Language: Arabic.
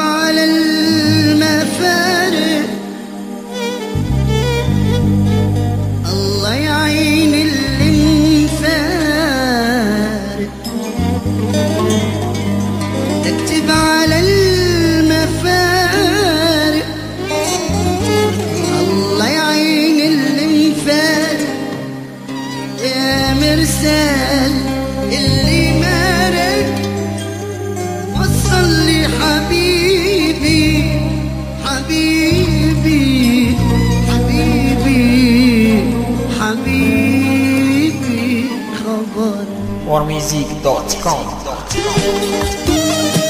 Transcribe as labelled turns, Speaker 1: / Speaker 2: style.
Speaker 1: على المفارق. الله يعين اللي مفارق تكتب على المفارق. الله يعين اللي مفارق يا مرسال moremusic.com